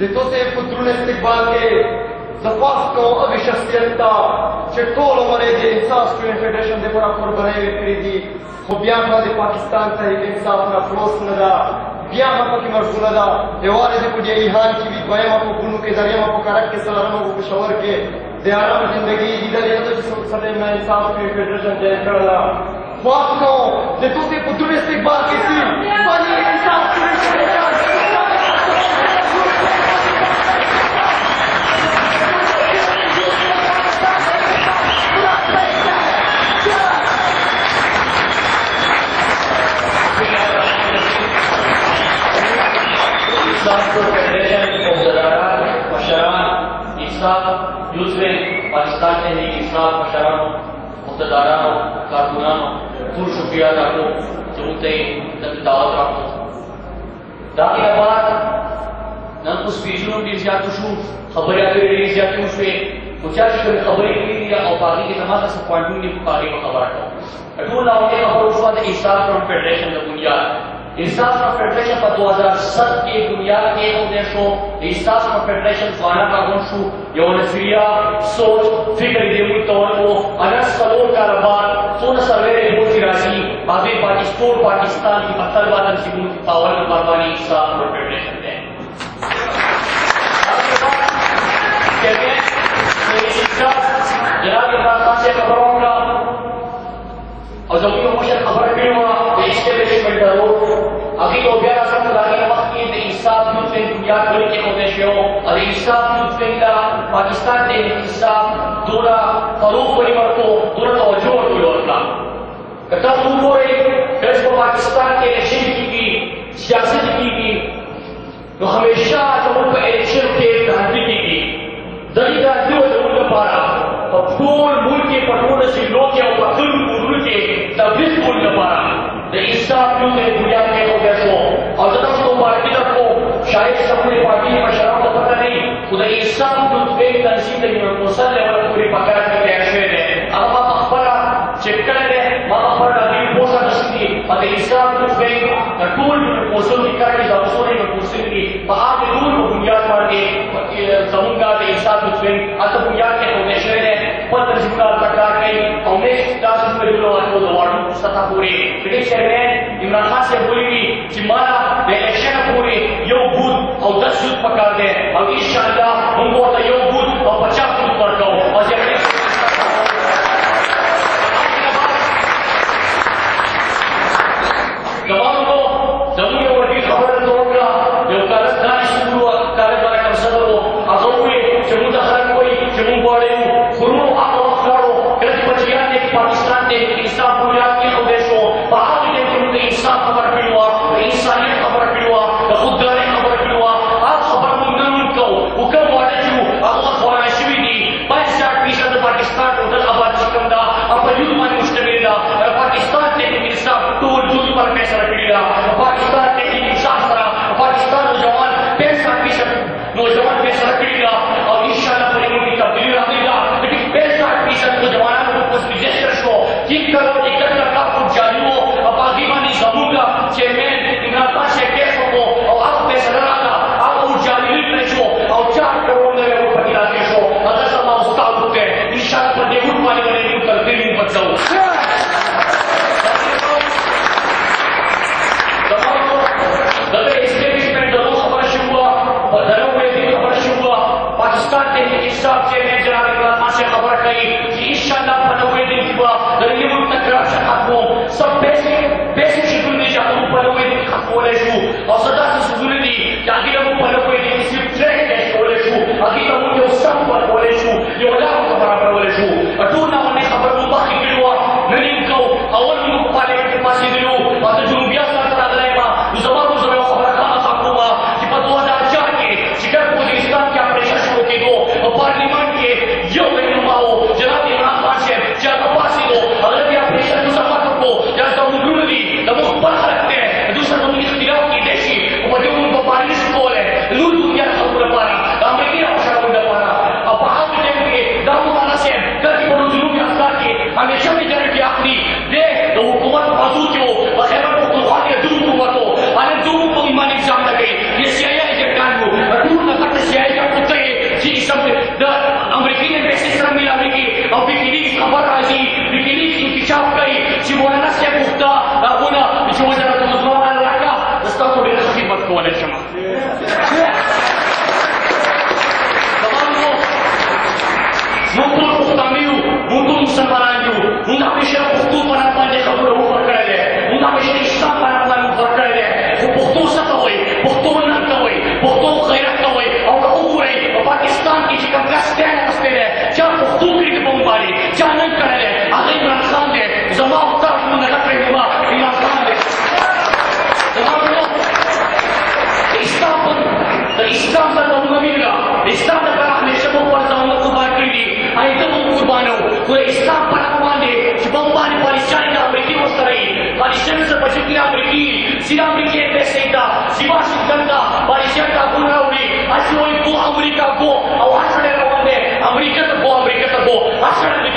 د توسې په درون استقبال کې زفاف کو او شخصیت تا چې ټول عمر د انصاف سټوډنټ فدریشن د پورا قرباني کړې دي خو بیا هم د پاکستان ته انصاف نه فلوس نه ده بیا هم پکې مشغوله ده یوازې د په دې ایهان کې وي دویمه په ګونو کې درېیمه په کرک کې څلورمه په پېښور کې د آرام زندګي لیدلې ده چې څوک سره نه انصاف سټوډنټ فدریشن جوړ کړی ده خواست کوم د توسې په درون استقبال کې سي باندې انصاف کو فیڈریشن عہدیداران مشران انصاف، دوسرے پاکستان تحریک انصاف مشرانو عہدیدارانو کارکنانو ټول شکریہ ادا کوم چې موږ ته یې دعوت راکړو دا هغه نن اوس پیژنو ډېر زیات شو خبرې اترې ډېرې زیاتې وشوې خو چا چې کومې خبرې کړې دي او په هغې کې زما داسې پوینټونه دي په هغې به خبره کوم ټول هغې خبرو انصاف فرم فیډریشن بنیاد۔ انصاف کا فیڈریشن پر دو ہزار ست کے بنیاد کے ہونے شو انصاف کا فیڈریشن فانا کا گن شو یو نظریہ سوچ، فکر دے مل طور کو انس کلور کا ربار سون سروے رپورٹ کی راضی آگے پاکستان پاکستان کی پتھر بادن سی ملک کی پاور کی قربانی انصاف کا فیڈریشن ہے۔ جناب عمران خان سے خبروں کا اور زمین مشر خبر بھی ہوا اسٹیبلشمنٹ ضرور ابھی تو میں دنیا بھر کے ہوتے شو اور انصاف یوتھ میں کا پاکستان کے انصاف دورا فروغ پری مرتو دورا توجہ اور کوئی اور کا کتا تو دس کو پاکستان کے الیکشن کی کی سیاست کی کی تو ہمیشہ تو ان کو الیکشن کے دھانتی کی کی دلی دھانتی ہو جو ان پارا۔ اور ټول ملک کے پٹھوڑ سے لوگ کے اوپر کل ملک کے تبلیغ ملک پارا۔ انصاف کیوں دنیا میں ہو گیا سو اور جب تو پارٹی تک کو شاید سب پوری پارٹی میں شراب کا پتہ نہیں خدا انصاف جو بے تنظیم نہیں ہے مسل لیول پوری پکڑ کے ایسے ہے اب ما اخبار چیک کر لے ما اخبار ابھی پوسا دستی اور انصاف جو بے ټول پوسو کی کار کی داسو نے پوسو کی۔ باہر کے ټول بنیاد مار باندې زمونږه د انصاف جو بے اته بنیاد کې ہونے شوی ہے پر تنظیم کا تکرار کئی اور نیکسٹ دس میں جو لوگ وہ دوارو سطح پوری پھر چیئرمین عمران خان سے بولی گی کہ جی مارا الیکشن بود اور دس اور انشاءاللہ کو یو ಆ ಆಚರಣೆ ಒಂದೇ ಅಮೆರಿಕದ ಬೋ ಅಮೆರಿಕದ ಬೋ ಆಚರಣೆ